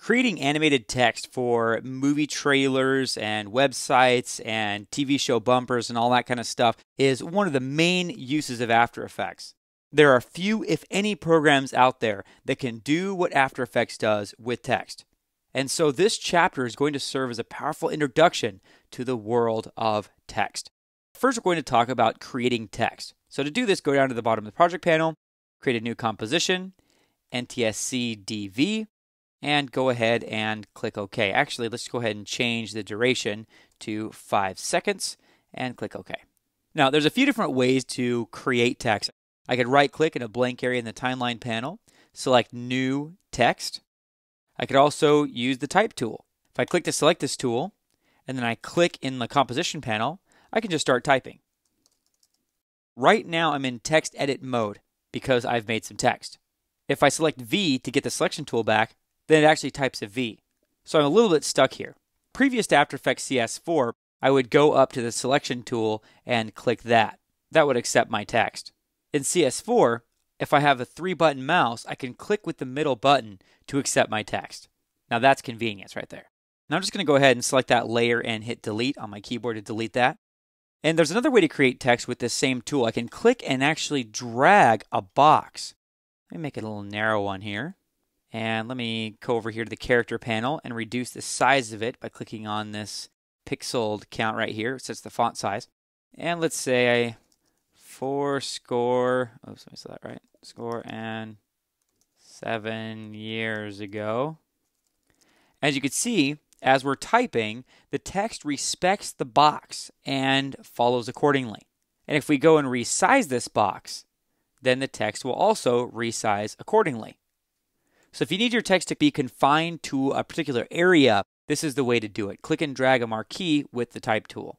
creating animated text for movie trailers and websites and TV show bumpers and all that kind of stuff is one of the main uses of After Effects. There are few, if any, programs out there that can do what After Effects does with text. And so this chapter is going to serve as a powerful introduction to the world of text. First, we're going to talk about creating text. So to do this, go down to the bottom of the project panel, create a new composition, NTSC DV, and go ahead and click OK. Actually, let's go ahead and change the duration to five seconds and click OK. Now, there's a few different ways to create text. I could right click in a blank area in the timeline panel, select New Text. I could also use the Type tool. If I click to select this tool, and then I click in the composition panel, I can just start typing. Right now, I'm in text edit mode because I've made some text. If I select V to get the selection tool back, then it actually types a V. So I'm a little bit stuck here. Previous to After Effects CS4, I would go up to the selection tool and click that. That would accept my text. In CS4, if I have a three button mouse, I can click with the middle button to accept my text. Now that's convenience right there. Now I'm just going to go ahead and select that layer and hit delete on my keyboard to delete that. And there's another way to create text with this same tool. I can click and actually drag a box. Let me make it a little narrow one here. And let me go over here to the character panel and reduce the size of it by clicking on this pixeled count right here. It sets the font size. And let's say four score, oops, let me say that right, score and seven years ago. As you can see, as we're typing, the text respects the box and follows accordingly. And if we go and resize this box, then the text will also resize accordingly. So if you need your text to be confined to a particular area, this is the way to do it. Click and drag a marquee with the type tool.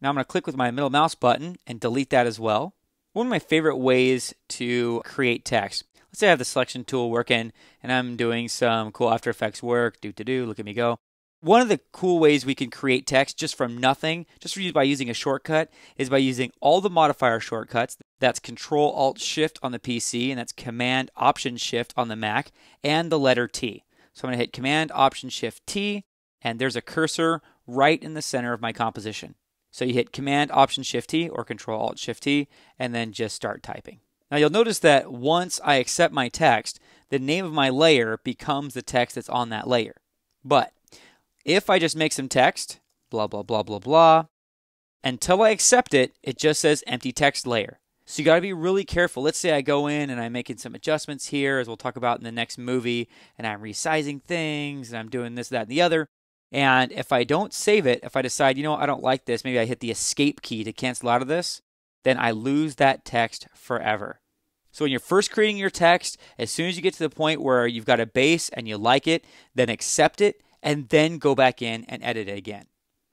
Now I'm going to click with my middle mouse button and delete that as well. One of my favorite ways to create text. Let's say I have the selection tool working and I'm doing some cool After Effects work. Do to do, look at me go. One of the cool ways we can create text just from nothing, just by using a shortcut, is by using all the modifier shortcuts. That's Control Alt Shift on the PC, and that's Command Option Shift on the Mac, and the letter T. So I'm going to hit Command Option Shift T, and there's a cursor right in the center of my composition. So you hit Command Option Shift T or Control Alt Shift T, and then just start typing. Now you'll notice that once I accept my text, the name of my layer becomes the text that's on that layer. But if I just make some text, blah, blah, blah, blah, blah, until I accept it, it just says empty text layer. So you got to be really careful. Let's say I go in and I'm making some adjustments here, as we'll talk about in the next movie, and I'm resizing things and I'm doing this, that, and the other. And if I don't save it, if I decide, you know, I don't like this, maybe I hit the escape key to cancel out of this, then I lose that text forever. So when you're first creating your text, as soon as you get to the point where you've got a base and you like it, then accept it and then go back in and edit it again.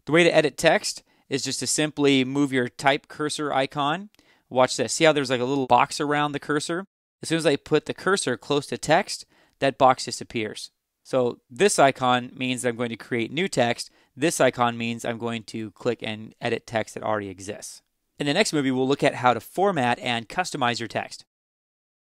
The way to edit text is just to simply move your type cursor icon. Watch this. See how there's like a little box around the cursor? As soon as I put the cursor close to text, that box disappears. So this icon means I'm going to create new text. This icon means I'm going to click and edit text that already exists. In the next movie, we'll look at how to format and customize your text.